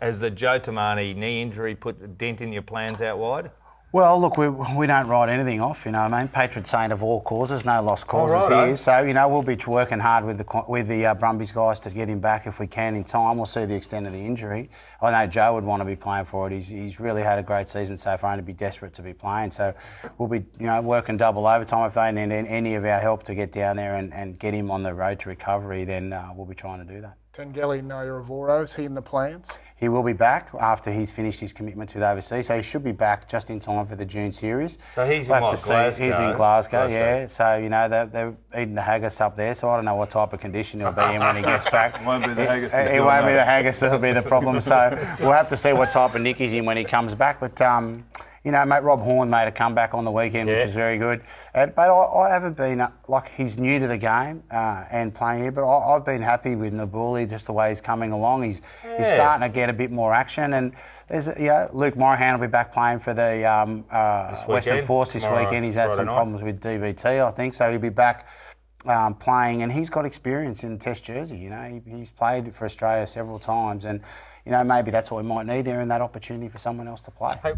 Has the Joe Tomane knee injury put a dent in your plans out wide? Well, look, we, we don't write anything off, you know what I mean? Patron saint of all causes, no lost causes right, here. eh? So, you know, we'll be working hard with the with the uh, Brumbies guys to get him back if we can in time. We'll see the extent of the injury. I know Joe would want to be playing for it. He's, he's really had a great season so far and to be desperate to be playing. So we'll be, you know, working double overtime. If they need any of our help to get down there and, and get him on the road to recovery, then uh, we'll be trying to do that. Taqele Naiyaravoro, is he in the plans? He will be back after he's finished his commitment with overseas, so he should be back just in time for the June series. So he's We'll in what, to. Glasgow? He's in Glasgow, Glasgow. yeah. So you know they're, they're eating the haggis up there, so I don't know what type of condition he'll be in when he gets back. Won't be the haggis It, it won't be the haggis that'll be the problem. So we'll have to see what type of nick he's in when he comes back. But um, you know, mate, Rob Horne made a comeback on the weekend, which is very good. Uh, but I, I haven't been uh, like he's new to the game uh, and playing here. But I, I've been happy with Nabuli just the way he's coming along. He's he's starting to get a bit more action. And there's you know, Luke Morahan will be back playing for the um, uh, Western? Force this Tomorrow, weekend. He's had Friday some night. problems with DVT, I think, so he'll be back. Um, playing and he's got experience in Test jersey. You know, he, he's played for Australia several times, and you know maybe that's what we might need there, and that opportunity for someone else to play. Hey,